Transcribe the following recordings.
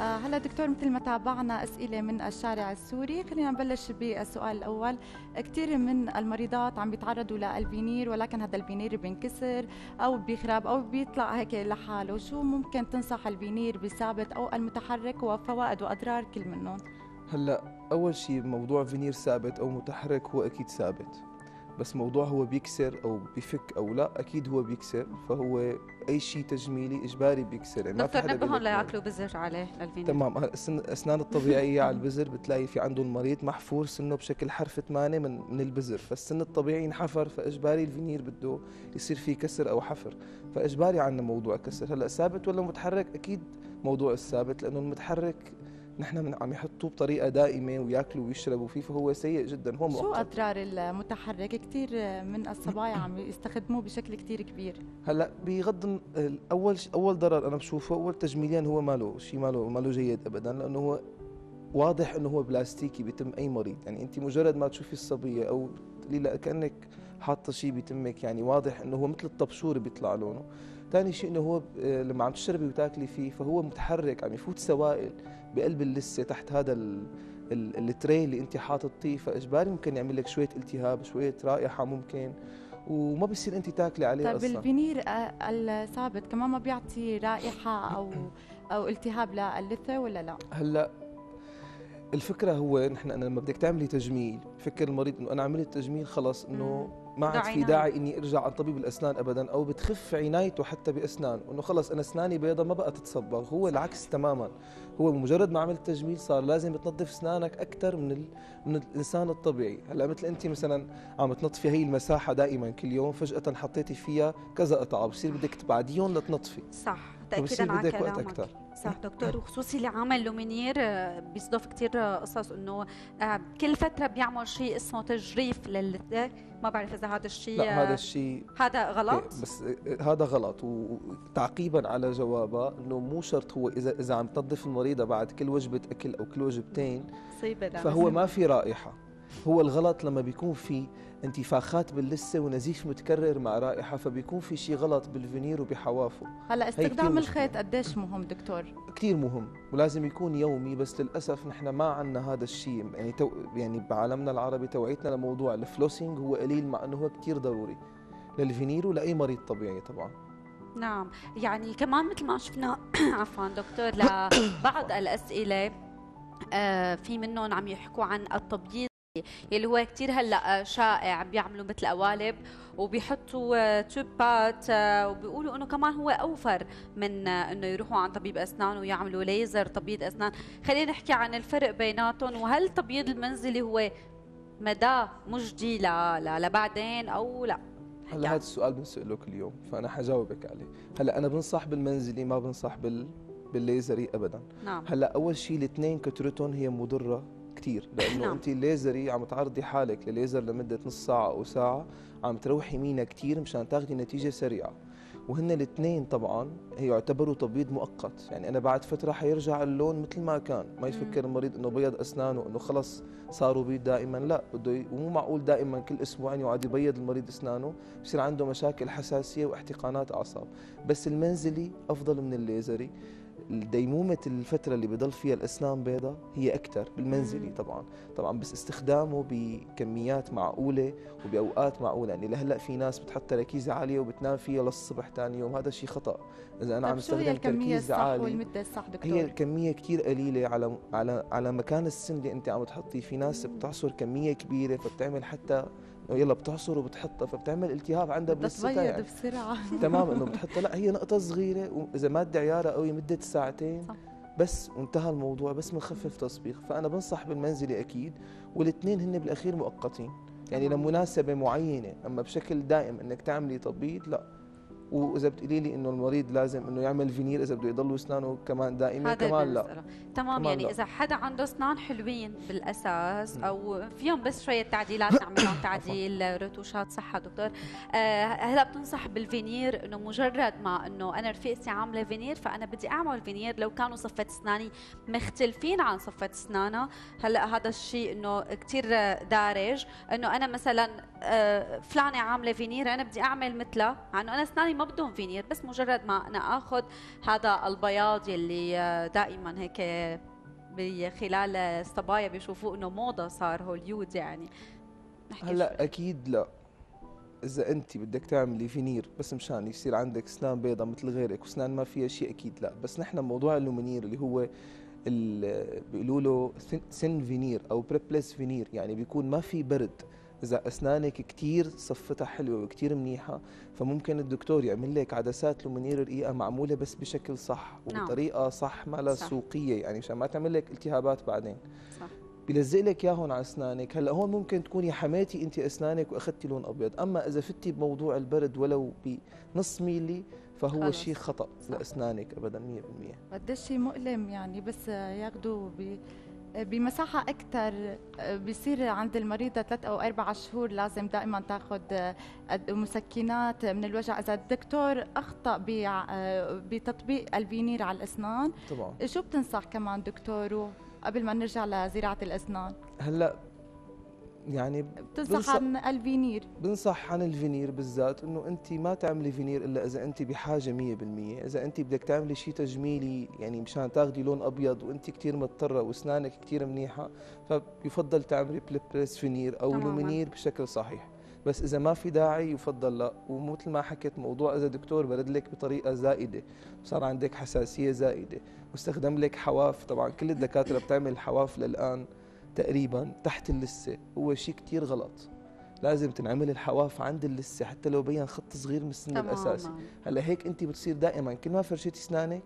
آه، هلا دكتور مثل ما تابعنا أسئلة من الشارع السوري خلينا نبلش بالسؤال الأول. كثير من المريضات عم بيتعرضوا للفينير ولكن هذا الفينير بينكسر أو بيخرب أو بيطلع هيك لحاله. شو ممكن تنصح الفينير بالثابت أو المتحرك وفوائد وأضرار كل منهم؟ هلا أول شيء موضوع فينير ثابت أو متحرك هو أكيد ثابت. بس موضوع هو بيكسر أو بيفك أو لا أكيد هو بيكسر. فهو أي شيء تجميلي إجباري بيكسر. يعني دكتور نبههم لياكلوا بزر عليه للفينير تمام. الأسنان الطبيعية على البزر بتلاقي في عنده المريض محفور سنه بشكل حرف 8 من من البزر فالسن الطبيعي انحفر فإجباري الفينير بده يصير فيه كسر أو حفر. فإجباري عندنا موضوع كسر. هلأ ثابت ولا متحرك؟ أكيد موضوع الثابت لأنه المتحرك نحن من عم يحطوه بطريقة دائمة وياكلوا ويشربوا فيه فهو سيء جدا. هو مؤقت. شو أضرار المتحرك؟ كثير من الصبايا عم يستخدموه بشكل كثير كبير. هلأ بغض أول أول ضرر أنا بشوفه أول تجميليا هو ماله شيء ماله ماله جيد ابدا لأنه هو واضح إنه هو بلاستيكي بيتم أي مريض. يعني أنت مجرد ما تشوفي الصبية أو لا كأنك حاطة شيء بتمك يعني واضح إنه هو مثل الطبشور بيطلع لونه. ثاني شيء إنه هو لما عم تشربي وتاكلي فيه فهو متحرك عم يفوت سوائل. بقلب اللسه تحت هذا ال tray اللي انت حاططيه فإجباري ممكن يعمل لك شوية التهاب شوية رائحة ممكن وما بصير انت تاكلي عليه طيب أصلا. الفينير الثابت كمان ما بيعطي رائحة أو أو التهاب للثه ولا لا؟ هلأ الفكرة هو نحن لما بدك تعملي تجميل فكر المريض إنه أنا عملت تجميل خلص إنه ما عاد في داعي إني أرجع عند طبيب الأسنان ابدا أو بتخف عنايته حتى بأسنان. إنه خلص أنا أسناني بيضة ما بقى تتصبغ هو العكس تماما. هو بمجرد ما عملت تجميل صار لازم تنظف أسنانك أكثر من ال... من الإنسان الطبيعي. هلأ مثل انت مثلا عم تنظفي هي المساحة دائما كل يوم فجأة حطيتي فيها كذا قطعة بصير بدك تبعديهم لتنظفي. صح. تاكيدا على كلامك. صح دكتور وخصوصي اللي عامل لومينير آه، بيصدف كثير قصص إنه آه، كل فترة بيعمل شيء اسمه تجريف للثه ما بعرف إذا هذا الشيء لا هذا الشيء هذا غلط؟ إيه، بس هذا غلط وتعقيبا على جوابها إنه مو شرط هو إذا إذا عم تنظف المريضة بعد كل وجبة أكل أو كل وجبتين فهو ما في رائحة. هو الغلط لما بيكون في انتفاخات باللثة ونزيف متكرر مع رائحة فبيكون في شيء غلط بالفينير وبحوافه. هلا استخدام الخيط قديش مهم دكتور؟ كثير مهم ولازم يكون يومي بس للأسف نحن ما عندنا هذا الشيء يعني تو يعني بعالمنا العربي توعيتنا لموضوع ال flossing هو قليل مع إنه هو كثير ضروري. للفينير ولأي مريض طبيعي طبعا. نعم يعني كمان مثل ما شفنا عفوا دكتور لبعض الأسئلة آه في منهم عم يحكوا عن التبييض يلي هو كثير هلأ شائع بيعملوا مثل قوالب وبيحطوا توبات آه، وبيقولوا إنه كمان هو أوفر من إنه يروحوا عند طبيب أسنان ويعملوا ليزر تبييض أسنان. خلينا نحكي عن الفرق بيناتهم وهل التبييض المنزلي هو مدى مجدي لبعدين أو لا؟ هلا هذا السؤال بنسأله كل يوم فأنا حجاوبك عليه. هلا أنا بنصح بالمنزلي ما بنصح بال بالليزري ابدا. نعم. هلا أول شيء الاثنين كترتهم هي مضرة كثير لأنه نعم. أنت الليزري عم تعرضي حالك لليزر لمدة نص ساعة أو ساعة عم تروحي مينا كثير مشان تاخذي نتيجة سريعة. وهن الاثنين طبعا هي يعتبروا تبييض مؤقت. يعني أنا بعد فترة حيرجع اللون مثل ما كان. ما يفكر المريض إنه بيض اسنانه انه خلص صاروا بيض دائما لا بده ي... ومو معقول دائما كل أسبوعين يقعد يبيض المريض أسنانه بصير عنده مشاكل حساسية واحتقانات أعصاب. بس المنزلي أفضل من الليزري. ديمومة الفترة اللي بضل فيها الأسنان بيضة هي أكثر بالمنزلي طبعا. طبعا بس استخدامه بكميات معقولة وبأوقات معقولة. يعني لهلأ في ناس بتحط تركيزة عالية وبتنام فيها للصبح ثاني يوم. هذا شيء خطأ. إذا أنا عم استخدم تركيز عالي والمدة الصح دكتور؟ هي الكمية كثير قليلة على على على مكان السن اللي أنت عم تحطيه. في ناس بتعصر كمية كبيرة فبتعمل حتى يلا بتعصر وبتحطها فبتعمل التهاب عندها بالستة يعني. بسرعة. تمام إنه بتحطها. لا هي نقطة صغيرة وإذا مادة عيارة قوي مدة ساعتين. صح. بس وانتهى الموضوع بس بنخفف تصبيغ فأنا بنصح بالمنزلي أكيد والاثنين هن بالأخير مؤقتين. يعني لمناسبة معينة أما بشكل دائم إنك تعملي تبييض لا. وإذا بتقولي لي إنه المريض لازم إنه يعمل فينير إذا بده يضل اسنانه كمان دائما كمان لا. تمام كمان يعني لا. إذا حدا عنده اسنان حلوين بالأساس أو فيهم بس شوية تعديلات نعملهم تعديل رتوشات صحة دكتور. آه هلأ بتنصح بالفينير إنه مجرد ما إنه أنا رفيقتي عاملة فينير فأنا بدي أعمل فينير لو كانوا صفة اسناني مختلفين عن صفة اسنانها هلأ هذا الشيء إنه كثير دارج. إنه أنا مثلا آه فلانة عاملة فينير أنا بدي أعمل مثلها إنه أنا اسناني ما بدهم فينير بس مجرد ما أنا آخذ هذا البياض يلي آه، دائما هيك خلال الصبايا بيشوفوه إنه موضة صار هوليود يعني. هلأ أكيد لا. إذا انت بدك تعملي فينير بس مشان يصير عندك اسنان بيضة مثل غيرك واسنان ما فيها شيء أكيد لا. بس نحن موضوع ال Lumineer اللي هو بيقولوا له thin veneer أو prepless veneer يعني بيكون ما في برد. إذا أسنانك كثير صفتها حلوة وكثير منيحة فممكن الدكتور يعمل لك عدسات Lumineer رقيقه معمولة بس بشكل صح نعم. وبطريقة صح ما لها سوقية يعني مشان ما تعمل لك التهابات بعدين. صح. بيلزق لك إياهم على أسنانك. هلأ هون ممكن تكوني حميتي أنت أسنانك وأخذتي لون أبيض أما إذا فتي بموضوع البرد ولو بنص ميلي فهو شيء خطأ لأسنانك ابدا 100% قديش شيء مؤلم يعني بس ياخذوا بمساحة أكثر بصير عند المريضة ثلاث أو أربع شهور لازم دائما تاخذ مسكنات. من الوجع إذا الدكتور أخطأ بتطبيق الفينير على الأسنان. طبعا. شو بتنصح كمان دكتور؟ قبل ما نرجع لزراعة الأسنان؟ هلأ يعني بتنصح عن الفينير. بنصح عن الفينير بالذات إنه أنت ما تعملي فينير إلا إذا أنت بحاجة 100% إذا أنت بدك تعملي شيء تجميلي يعني مشان تاخذي لون أبيض وأنت كثير مضطرة وأسنانك كثير منيحة فيفضل تعملي prepless veneer أو Lumineer بشكل صحيح. بس إذا ما في داعي يفضل لا. ومثل ما حكيت موضوع إذا دكتور برد لك بطريقة زائدة صار عندك حساسية زائدة واستخدم لك حواف. طبعا كل الدكاترة بتعمل حواف للآن. تقريبا تحت اللثة. هو شيء كثير غلط. لازم تنعمل الحواف عند اللثة حتى لو بين خط صغير من السن الأساسي. هلأ هيك انت بتصير دائما كل ما فرشيتي أسنانك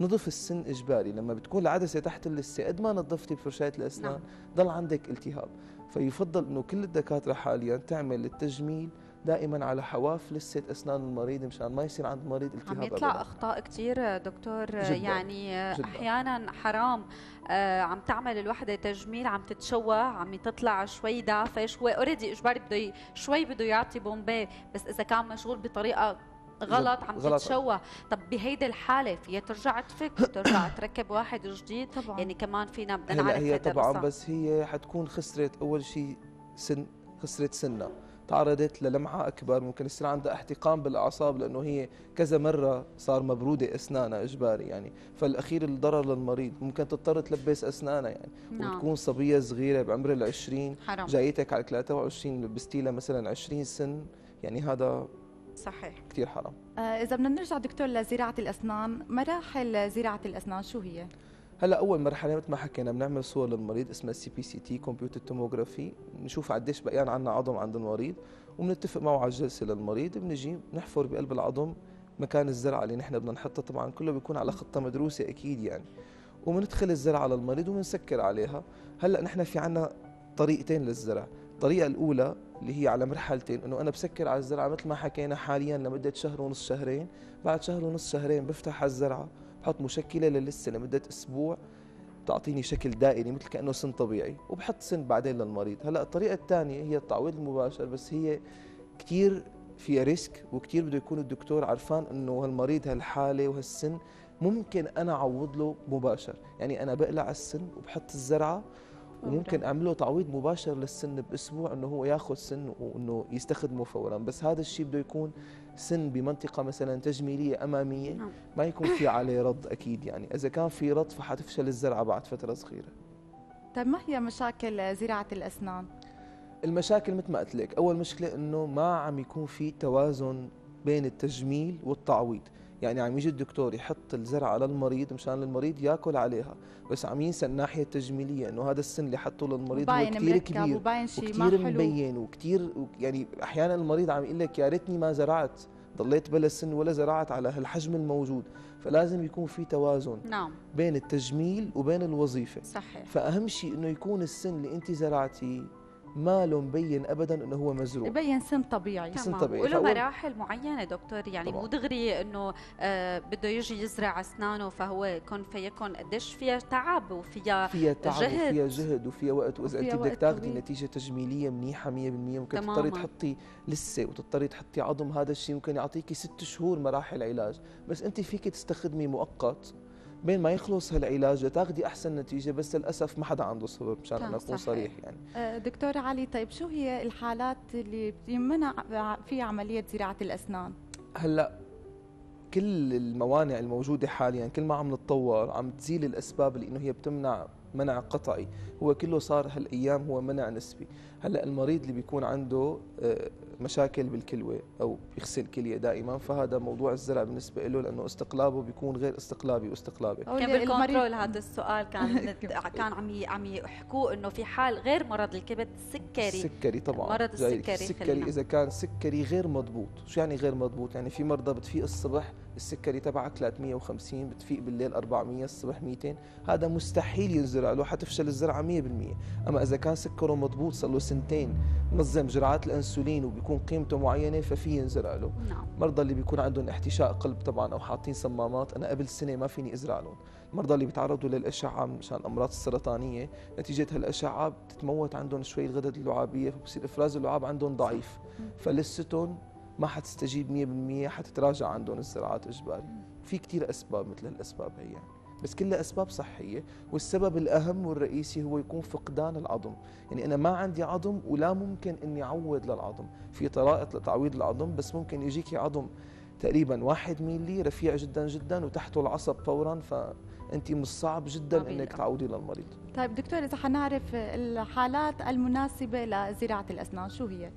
نظف السن إجباري. لما بتكون العدسة تحت اللثة قد ما نظفتي بفرشاة الأسنان نعم. ضل عندك التهاب. فيفضل إنه كل الدكاترة حاليا تعمل التجميل دائما على حواف لسه أسنان المريض مشان ما يصير عند المريض التهاب عم يطلع أبدا. أخطاء كثير دكتور جداً يعني جداً. أحيانا حرام. آه عم تعمل الوحدة تجميل عم تتشوه عم تطلع شوي دافش هو اوريدي إجباري بده شوي بده يعطي بومبي. بس إذا كان مشغول بطريقة غلط عم غلط. تتشوه طب بهيدي الحالة فيها ترجع تفك وترجع تركب واحد جديد. طبعا. يعني كمان فينا بدنا نعرف هي طبعا بس هي حتكون خسرت أول شيء سن خسرت سنة. تعرضت للمعة أكبر ممكن يصير عندها احتقان بالأعصاب لأنه هي كذا مرة صار مبرودة أسنانها إجباري يعني فالأخير الضرر للمريض ممكن تضطر تلبس أسنانها يعني نعم. وتكون صبية صغيرة بعمر العشرين حرام. جايتك على 23 لبستي لها مثلا 20 سن يعني هذا صحيح كثير حرام آه إذا بدنا نرجع دكتور لزراعة الأسنان مراحل زراعة الأسنان شو هي؟ هلا اول مرحله مثل ما حكينا بنعمل صور للمريض اسمها CBCT computer tomography نشوف قديش بقيان عندنا عظم عند المريض وبنتفق معه على الجلسة للمريض. بنجي بنحفر بقلب العظم مكان الزرعة اللي نحن بدنا نحطها. طبعا كله بيكون على خطة مدروسة أكيد يعني. وبندخل الزرعة للمريض وبنسكر عليها. هلا نحن في عنا طريقتين للزرع. الطريقة الأولى اللي هي على مرحلتين إنه أنا بسكر على الزرعة مثل ما حكينا حاليا لمدة شهر ونص شهرين. بعد شهر ونص شهرين بفتح على الزرعة بحط مشكلة للسه لمده أسبوع بتعطيني شكل دائري مثل كأنه سن طبيعي وبحط سن بعدين للمريض. هلأ الطريقة الثانية هي التعويض المباشر بس هي كثير فيها ريسك وكثير بده يكون الدكتور عرفان إنه هالمريض هالحالة وهالسن ممكن أنا أعوض له مباشر. يعني أنا بقلع السن وبحط الزرعة وممكن أعمله تعويض مباشر للسن بأسبوع إنه هو ياخذ سن وإنه يستخدمه فورا. بس هذا الشيء بده يكون سن بمنطقة مثلا تجميلية أمامية نعم. ما يكون في عليه رد أكيد يعني. إذا كان في رد فحتفشل الزرعة بعد فترة صغيرة. طيب ما هي مشاكل زراعة الأسنان؟ المشاكل مثل ما قلت لك أول مشكلة أنه ما عم يكون في توازن بين التجميل والتعويض. يعني عم يجي الدكتور يحط الزرعة للمريض مشان المريض ياكل عليها. بس عم ينسى الناحية التجميلية إنه هذا السن اللي حطه للمريض هو كثير كبير وباين شيء وكثير مبين وكثير يعني أحيانا المريض عم يقول لك يا ريتني ما زرعت ضليت بلا سن ولا زرعت على هالحجم الموجود. فلازم يكون في توازن نعم. بين التجميل وبين الوظيفة. صحيح. فأهم شيء إنه يكون السن اللي انت زرعتيه ما له مبين ابدا إنه هو مزروع. يبين سن طبيعي. سن طبيعي. وله مراحل معينة دكتور؟ يعني. مو دغري إنه آه بده يجي يزرع أسنانه فهو كن فيكون قديش فيها تعب وفيها فيها تعب جهد. وفيها جهد وفيها وقت. وإذا انت بدك تاخذي نتيجة تجميلية منيحة 100% ممكن تضطري تحطي لسه وتضطري تحطي عظم هذا الشيء ممكن يعطيكي ست شهور مراحل علاج. بس انت فيك تستخدمي مؤقت بين ما يخلص هالعلاج تاخذي أحسن نتيجة بس للأسف ما حدا عنده صبر مشان أنا أكون صريح يعني. أه، دكتور علي طيب شو هي الحالات اللي بيمنع في عملية زراعة الأسنان؟ هلأ كل الموانع الموجودة حاليا كل ما عم نتطور عم تزيل الأسباب اللي انه هي بتمنع منع قطعي. هو كله صار هالأيام هو منع نسبي. هلأ المريض اللي بيكون عنده آه، مشاكل بالكلوة أو بيغسل كلية دائما فهذا موضوع الزرع بالنسبة له لأنه استقلابه بيكون غير استقلابي واستقلابي. كان بال control هذا السؤال كان كان عم عم يحكوا إنه في حال غير مرض الكبد السكري السكري طبعا مرض السكري السكري إذا كان سكري غير مضبوط. شو يعني غير مضبوط؟ يعني في مرضى بتفيق الصبح السكري تبعك 350 بتفيق بالليل 400 الصبح 200 هذا مستحيل ينزرع له حتفشل الزرعة 100% أما إذا كان سكره مضبوط صار له سنتين نظم جرعات الانسولين وبيكون قيمته معينة ففي ينزرع له. نعم. المرضى اللي بيكون عندهم احتشاء قلب طبعا أو حاطين صمامات أنا قبل سنة ما فيني أزرع لهم. المرضى اللي بيتعرضوا للإشعة مشان الامراض السرطانية نتيجة هالإشعة بتتموت عندهم شوي الغدد اللعابية فبصير إفراز اللعاب عندهم ضعيف. فلستهم ما حتستجيب 100% حتتراجع عندهم الزراعات إجباري. في كثير أسباب مثل هالأسباب هي. يعني. بس كلها أسباب صحية والسبب الأهم والرئيسي هو يكون فقدان العظم. يعني أنا ما عندي عظم ولا ممكن إني اعوض للعظم. في طرائق لتعويض العظم بس ممكن يجيكي عظم تقريبا واحد ميلي رفيع جدا جدا وتحته العصب فورا فأنت من الصعب جدا إنك تعودي للمريض. طيب دكتور إذا حنعرف الحالات المناسبة لزراعة الأسنان شو هي؟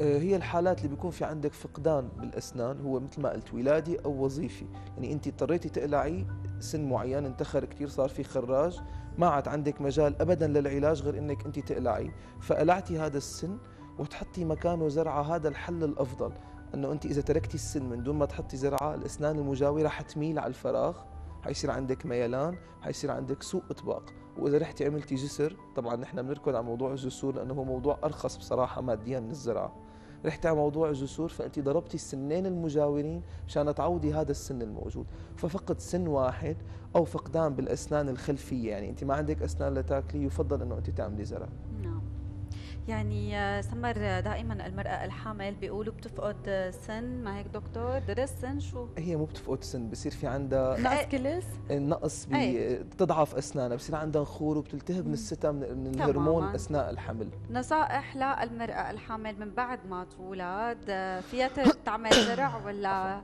آه، هي الحالات اللي بيكون في عندك فقدان بالأسنان هو مثل ما قلت ولادي أو وظيفي. يعني أنت اضطريتي تقلعي سن معين انتخر كثير صار في خراج. ما عاد عندك مجال ابدا للعلاج غير إنك أنت تقلعي. فقلعتي هذا السن وتحطي مكانه زرعه هذا الحل الأفضل. إنه أنت إذا تركتي السن من دون ما تحطي زرعة الأسنان المجاوره حتميل على الفراغ. حيصير عندك ميلان حيصير عندك سوء إطباق. وإذا رحتي عملتي جسر طبعا نحن بنركض على موضوع الجسور لأنه هو موضوع أرخص بصراحة ماديا من الزراعه رحتي على موضوع الجسور فانت ضربتي السنين المجاورين مشان تعوضي هذا السن الموجود. ففقد سن واحد أو فقدان بالأسنان الخلفية يعني انت ما عندك أسنان لتاكلي يفضل إنه انت تعملي زرع. نعم. يعني آه، سمر دائما المرأة الحامل بيقولوا بتفقد سن. ما هيك دكتور؟ درس سن؟ شو؟ هي مو بتفقد سن بصير في عندها نقص كلس النقص بتضعف أسنانها بصير عندها نخور وبتلتهب من الستة من الهرمون أثناء الحمل. نصائح للمرأة الحامل من بعد ما تولد آه، فيها تعمل زرع ولا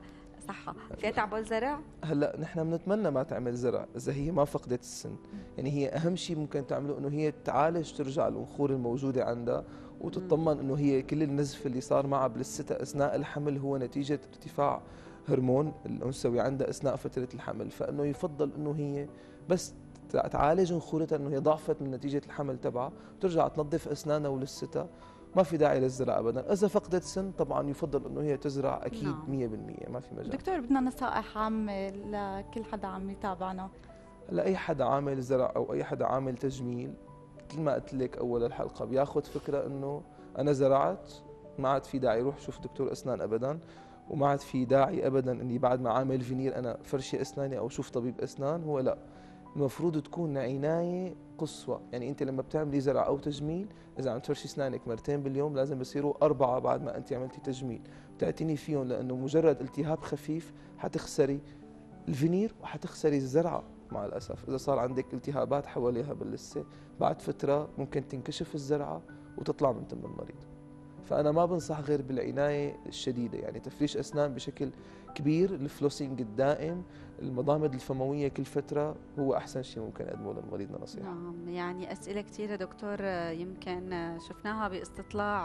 صحة فيها تعمل زرع؟ هلا نحن بنتمنى ما تعمل زرع إذا هي ما فقدت السن، يعني هي أهم شيء ممكن تعمله إنه هي تعالج ترجع الأنخور الموجودة عندها وتطمن إنه هي كل النزف اللي صار معها بالستة أثناء الحمل هو نتيجة ارتفاع هرمون الأنثوي عندها أثناء فترة الحمل، فإنه يفضل إنه هي بس تعالج أنخورتها إنه هي ضعفت من نتيجة الحمل تبعها وترجع تنظف أسنانها ولستها. ما في داعي للزراعة ابدا. إذا فقدت سن طبعا يفضل إنه هي تزرع أكيد نعم. 100% ما في مجال. دكتور بدنا نصائح عامة لكل حدا عم يتابعنا. لاي حدا عامل زرع أو أي حدا عامل تجميل مثل ما قلت لك أول الحلقة بياخذ فكرة إنه أنا زرعت ما عاد في داعي يروح شوف دكتور أسنان ابدا وما عاد في داعي ابدا إني بعد ما عامل فينير أنا فرشي أسناني أو شوف طبيب أسنان هو لا. المفروض تكون عناية قصوى. يعني أنت لما بتعملي زرع أو تجميل إذا عم تفرشي أسنانك مرتين باليوم لازم بصيروا أربعة بعد ما أنت عملتي تجميل. تعتني فيهم لأنه مجرد التهاب خفيف حتخسري الفينير وحتخسري الزرعة مع الأسف. إذا صار عندك التهابات حواليها باللثة بعد فترة ممكن تنكشف الزرعة وتطلع من تم المريض. فأنا ما بنصح غير بالعناية الشديدة. يعني تفريش أسنان بشكل كبير ال flossing الدائم المضامض الفموية كل فترة هو أحسن شيء ممكن أقدمه للمريض نصيحة. نعم يعني أسئلة كثيره دكتور يمكن شفناها باستطلاع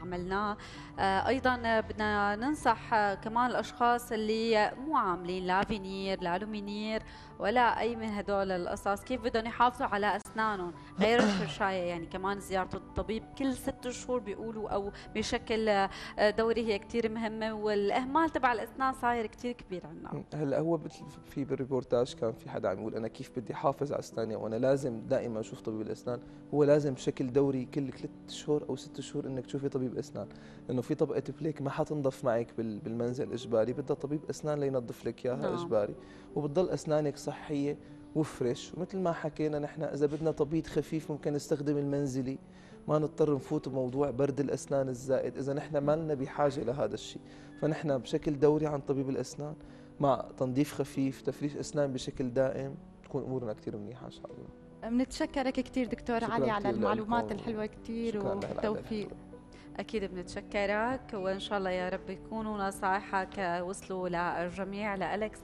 عملناه. أيضا بدنا ننصح كمان الأشخاص اللي مو عاملين لا فينير لا Lumineer ولا أي من هدول القصص كيف بدهم يحافظوا على أسنانهم. غير الفرشايه يعني كمان زيارة الطبيب كل ست شهور بيقولوا أو بشكل دوري هي كثير مهمة والإهمال تبع الأسنان صاير كثير كبير عندنا. هلا هو في بالريبورتاج كان في حدا عم يقول أنا كيف بدي أحافظ على أسناني وأنا لازم دائما أشوف طبيب الأسنان. هو لازم بشكل دوري كل ثلاث شهور أو ست شهور إنك تشوفي طبيب أسنان. لأنه في طبقة plaque ما حتنضف معك بالمنزل إجباري بدها طبيب أسنان لينظف لك إياها نعم. إجباري. وبتضل أسنانك صحية و fresh. ومثل ما حكينا نحن إذا بدنا تبييض خفيف ممكن نستخدم المنزلي. ما نضطر نفوت بموضوع برد الأسنان الزائد. إذا نحن ما لنا بحاجة لهذا الشيء. فنحن بشكل دوري عن طبيب الأسنان. مع تنظيف خفيف تفريش أسنان بشكل دائم تكون أمورنا كثير منيحة إن شاء الله. بنتشكرك كثير دكتور علي على المعلومات الحلوة كثير والتوفيق. أكيد بنتشكرك وإن شاء الله يا رب يكونوا نصائحك وصلوا للجميع. لك